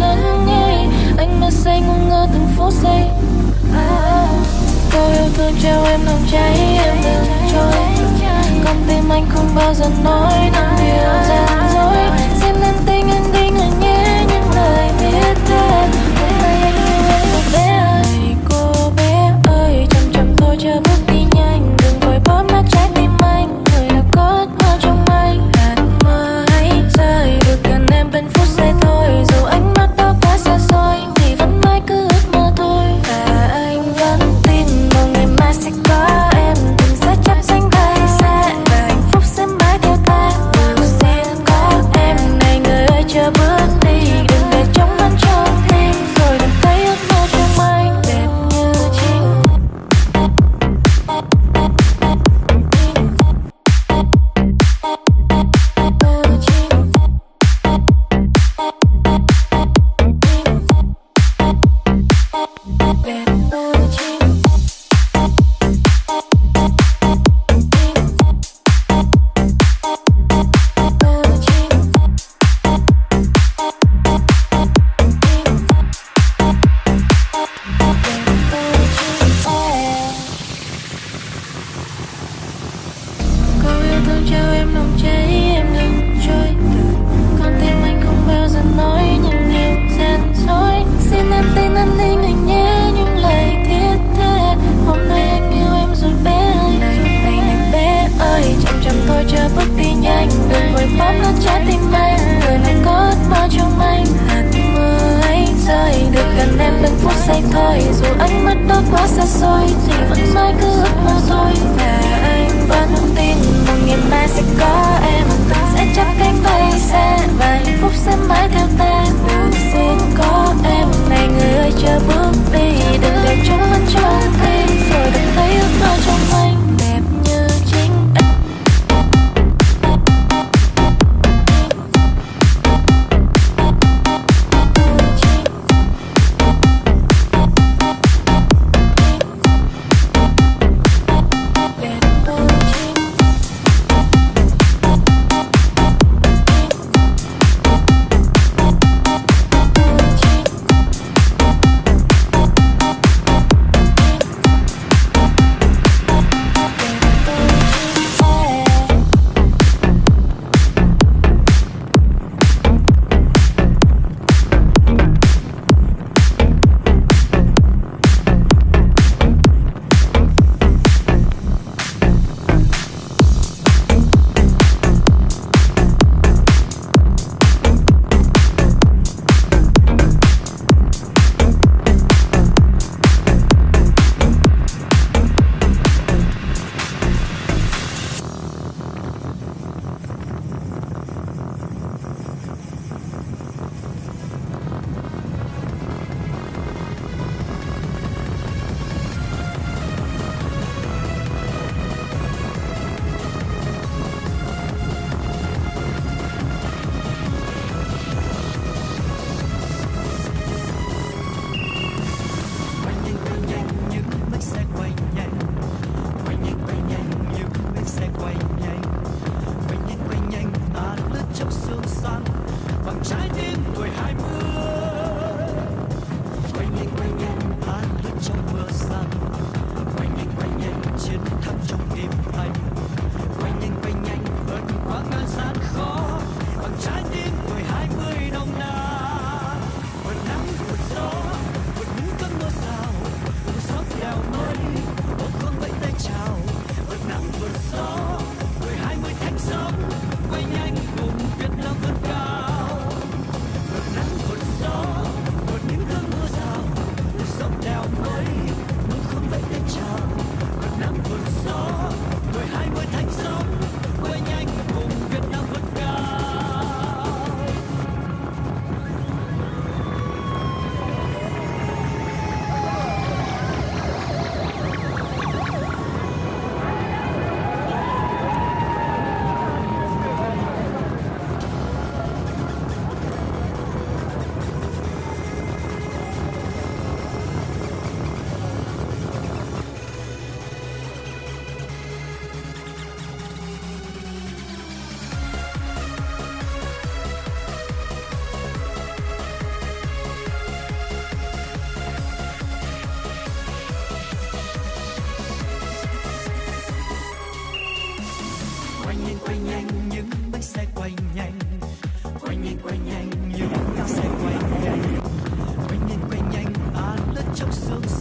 nắng ấy anh mơ say ngu ngơ từng phút giây. À, tôi yêu thương treo em làm cháy em đừng trôi con tim anh không bao giờ nói năng điều ra mất bao trong anh. Hạt mưa ấy rơi, được gần em từng phút giây thôi. Dù ánh mắt đó quá xa xôi thì vẫn mãi cứ ước mơ thôi. Và anh vẫn tin một ngày mai sẽ có em. Sẽ chắp cánh bay xa, và hạnh phúc sẽ mãi theo ta. Dù xin có em.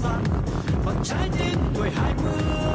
văn bằng trái tim tuổi hai mươi.